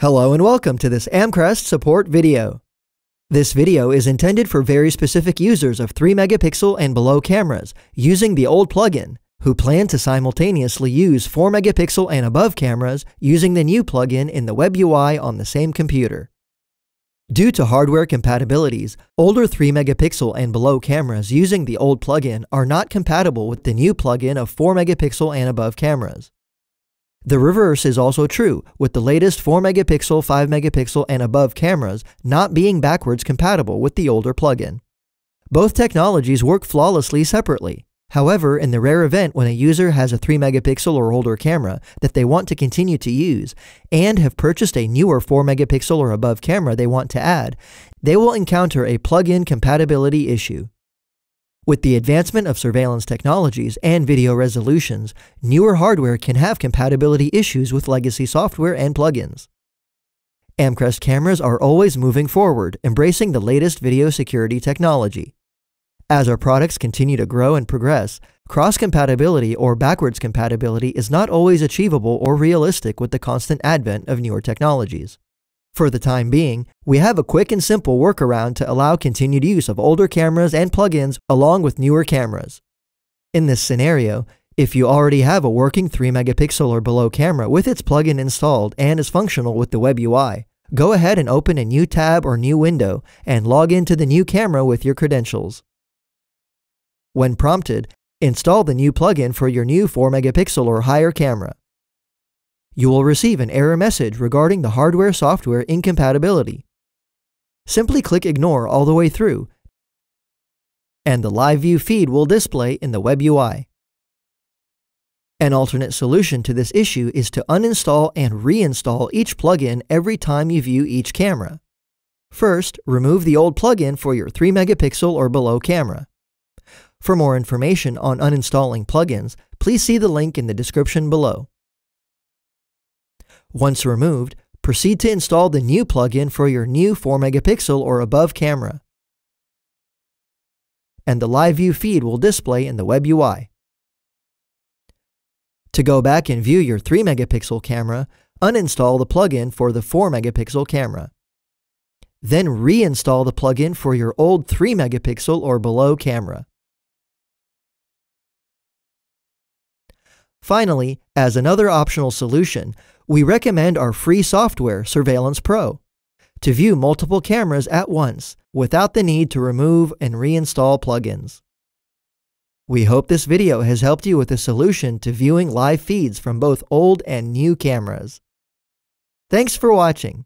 Hello and welcome to this Amcrest support video. This video is intended for very specific users of 3 megapixel and below cameras using the old plugin who plan to simultaneously use 4 megapixel and above cameras using the new plugin in the web UI on the same computer. Due to hardware compatibilities, older 3 megapixel and below cameras using the old plugin are not compatible with the new plugin of 4 megapixel and above cameras. The reverse is also true, with the latest 4 megapixel, 5 megapixel, and above cameras not being backwards compatible with the older plugin. Both technologies work flawlessly separately. However, in the rare event when a user has a 3 megapixel or older camera that they want to continue to use and have purchased a newer 4 megapixel or above camera they want to add, they will encounter a plug-in compatibility issue. With the advancement of surveillance technologies and video resolutions, newer hardware can have compatibility issues with legacy software and plugins. Amcrest cameras are always moving forward, embracing the latest video security technology. As our products continue to grow and progress, cross-compatibility or backwards compatibility is not always achievable or realistic with the constant advent of newer technologies. For the time being, we have a quick and simple workaround to allow continued use of older cameras and plugins along with newer cameras. In this scenario, if you already have a working 3 megapixel or below camera with its plugin installed and is functional with the web UI, go ahead and open a new tab or new window and log into the new camera with your credentials. When prompted, install the new plugin for your new 4 megapixel or higher camera you will receive an error message regarding the hardware-software incompatibility. Simply click Ignore all the way through, and the live view feed will display in the web UI. An alternate solution to this issue is to uninstall and reinstall each plugin every time you view each camera. First, remove the old plugin for your 3 megapixel or below camera. For more information on uninstalling plugins, please see the link in the description below. Once removed, proceed to install the new plugin for your new 4 megapixel or above camera. And the live view feed will display in the web UI. To go back and view your 3 megapixel camera, uninstall the plugin for the 4 megapixel camera. Then reinstall the plugin for your old 3 megapixel or below camera. Finally, as another optional solution, we recommend our free software, Surveillance Pro, to view multiple cameras at once without the need to remove and reinstall plugins. We hope this video has helped you with a solution to viewing live feeds from both old and new cameras. Thanks for watching.